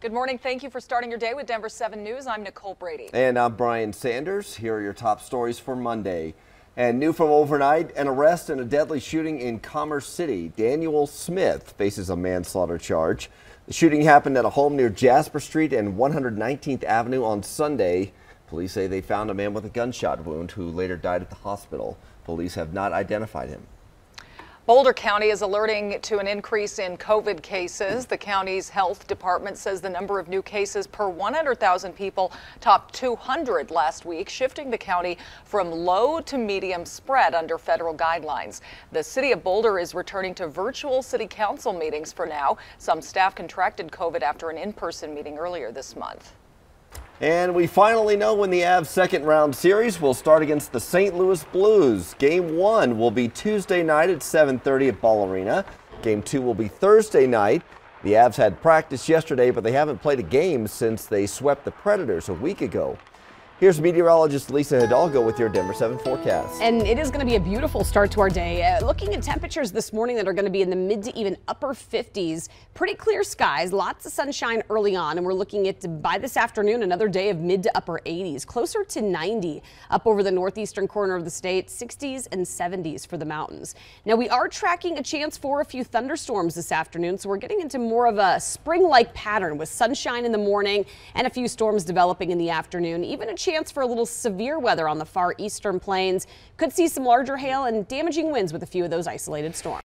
Good morning. Thank you for starting your day with Denver 7 News. I'm Nicole Brady. And I'm Brian Sanders. Here are your top stories for Monday. And new from overnight, an arrest in a deadly shooting in Commerce City. Daniel Smith faces a manslaughter charge. The shooting happened at a home near Jasper Street and 119th Avenue on Sunday. Police say they found a man with a gunshot wound who later died at the hospital. Police have not identified him. Boulder County is alerting to an increase in COVID cases. The county's health department says the number of new cases per 100,000 people topped 200 last week, shifting the county from low to medium spread under federal guidelines. The city of Boulder is returning to virtual city council meetings for now. Some staff contracted COVID after an in-person meeting earlier this month. And we finally know when the Avs second round series will start against the St. Louis Blues. Game one will be Tuesday night at 7.30 at Ball Arena. Game two will be Thursday night. The Avs had practice yesterday, but they haven't played a game since they swept the Predators a week ago. Here's meteorologist Lisa Hidalgo with your Denver 7 forecast. And it is going to be a beautiful start to our day. Uh, looking at temperatures this morning that are going to be in the mid to even upper 50s. Pretty clear skies, lots of sunshine early on. And we're looking at by this afternoon another day of mid to upper 80s, closer to 90 up over the northeastern corner of the state, 60s and 70s for the mountains. Now we are tracking a chance for a few thunderstorms this afternoon. So we're getting into more of a spring like pattern with sunshine in the morning and a few storms developing in the afternoon. Even a chance for a little severe weather on the far eastern plains. Could see some larger hail and damaging winds with a few of those isolated storms.